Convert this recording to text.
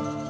you.